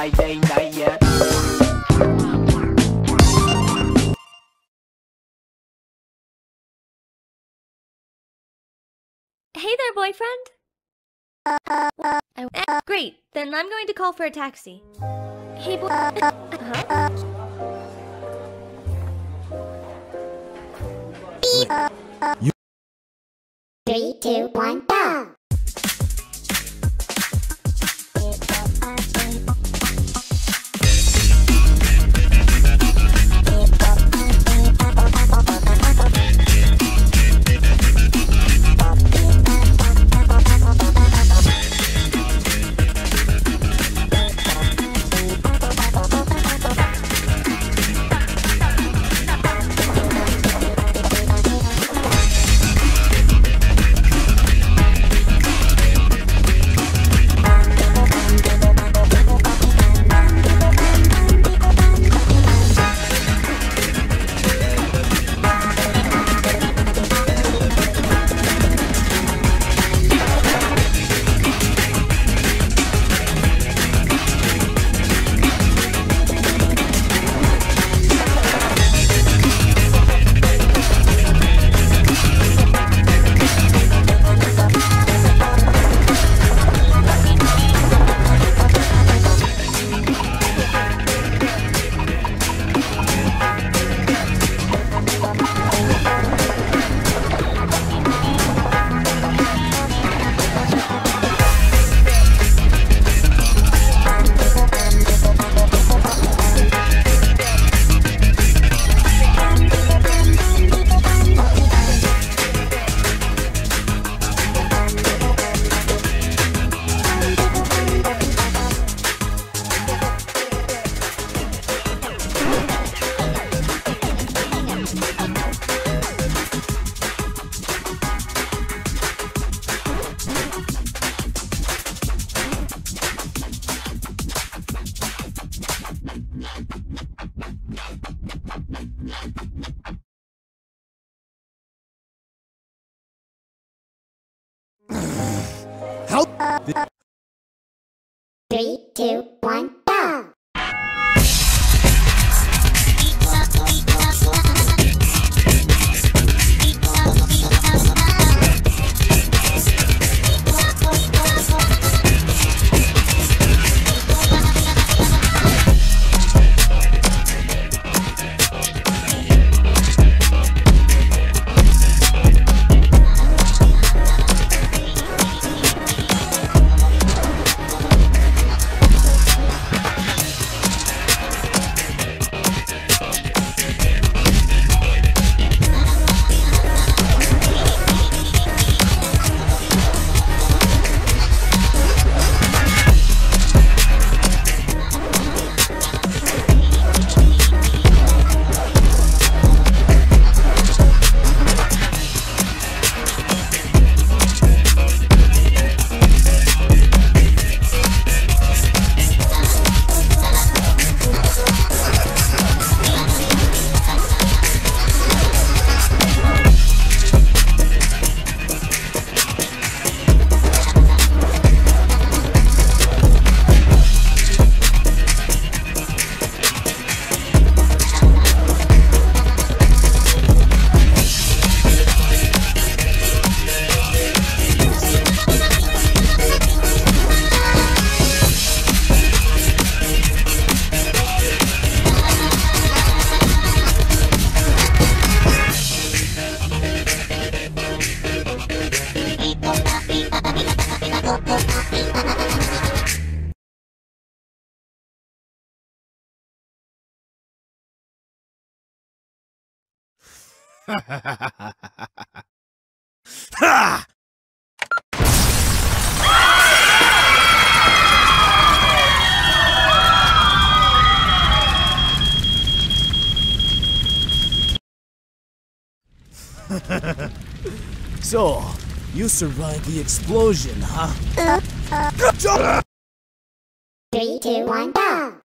Friday night, yeah. Hey there, boyfriend. I- great, then I'm going to call for a taxi. Hey, boy. Uh-huh. Three, two, one, go! Three, two, one, ha! so, you survived the explosion, huh? Uh, uh. Three, two, one, go!